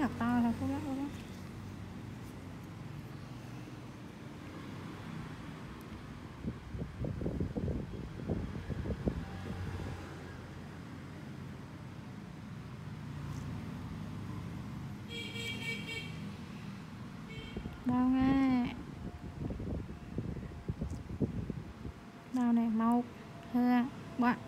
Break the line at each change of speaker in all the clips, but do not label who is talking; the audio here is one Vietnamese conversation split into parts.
hạt to thôi cô lắc phút lắc mau nha. Nào này mau. Hương bạn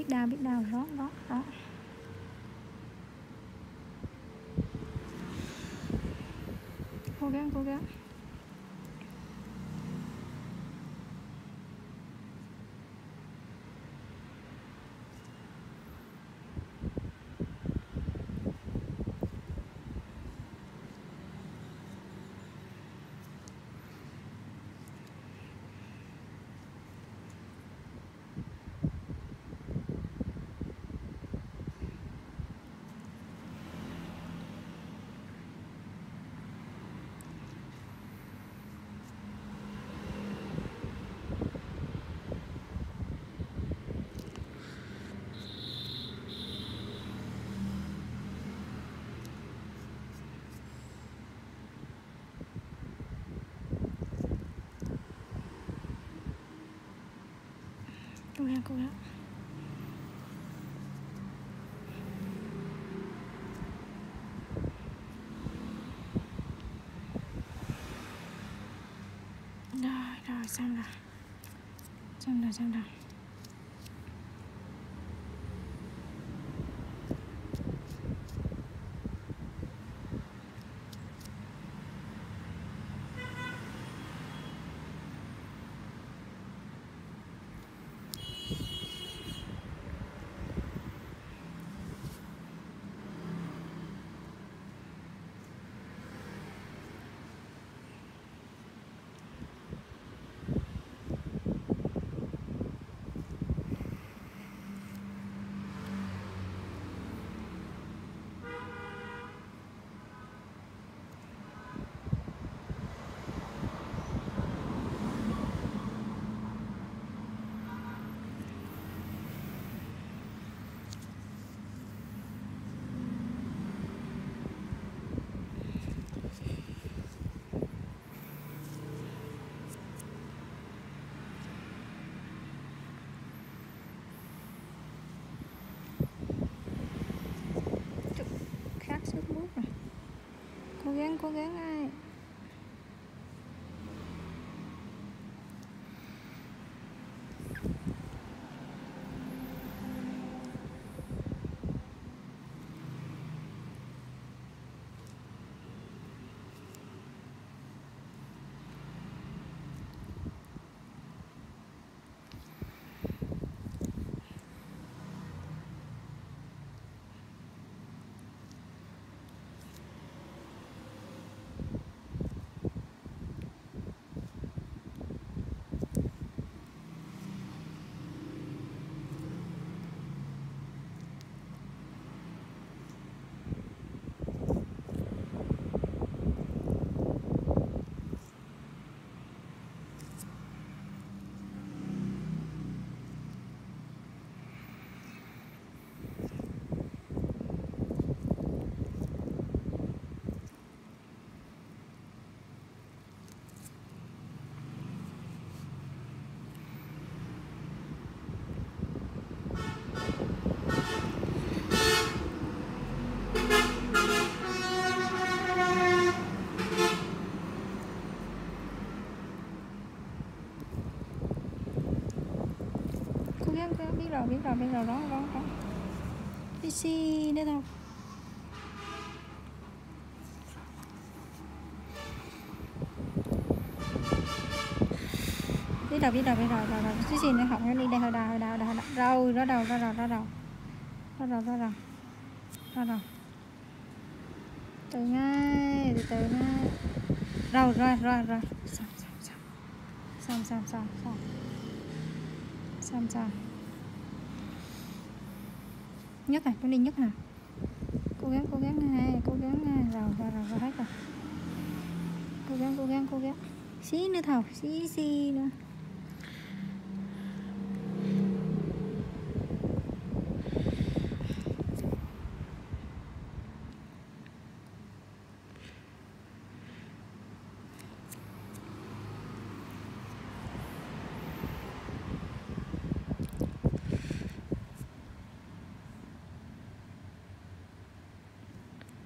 biết đau biết đau. Đó đó đó cố gắng cố gắng cố gắng cố gắng. Rồi rồi xong rồi xong rồi xong rồi khát sức mút rồi. Cố gắng cố gắng ai cố gắng cố gắng biết rồi biết rồi biết rồi đó đó đó PC nữa đâu? Biết rồi biết rồi biết rồi rồi rồi. Cái gì nữa học nó đi, đây hơi đau hơi đau đau rồi đó đầu đó đầu đó đầu đó đầu đó đầu đó đầu từ ngay, từ từ ngay. Rồi rồi rồi rồi. Xong xong. Xong xong xong xong. Xong xong nhất này con đi nhất nè. Cố gắng cố gắng nha cố gắng nha. Rồi rồi rồi, rồi hết rồi. Cố gắng cố gắng cố gắng. Xí nữa thầu xí xí nữa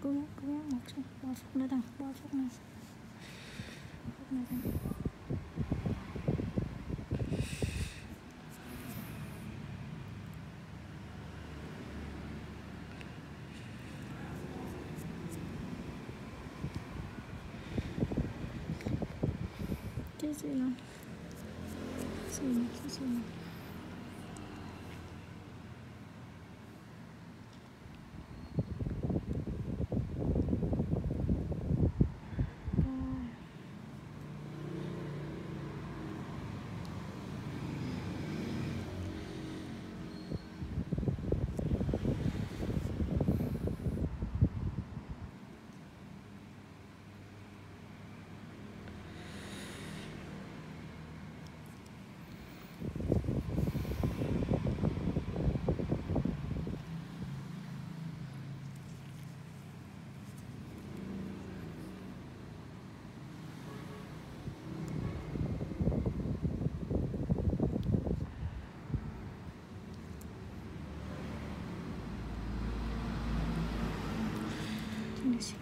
cố gắng cố gắng một phút nữa thằng. Ba phút nữa. Ba phút nữa xin cái gì nữa gì nữa cái gì nữa Rồi. Được rồi.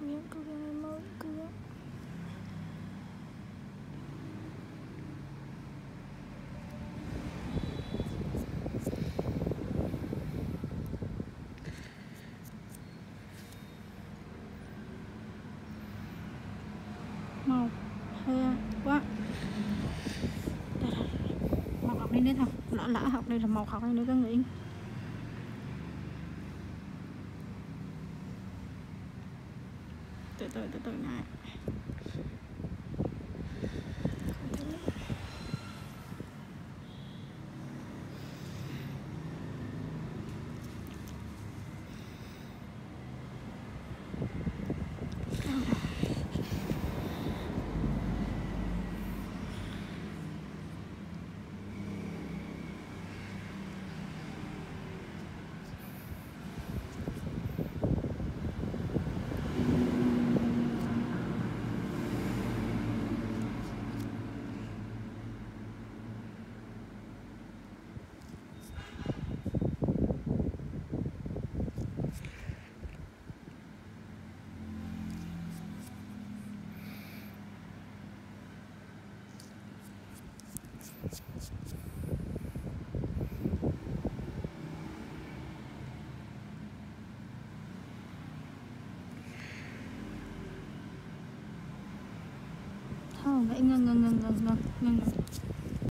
Cố gắng, cố gắng em ơi, cố gắng. một hai quá Đây rồi. một học đi nữa thôi lỡ lỡ học đây là màu khác này nữa các người từ từ từ từ này. Ngon ngon.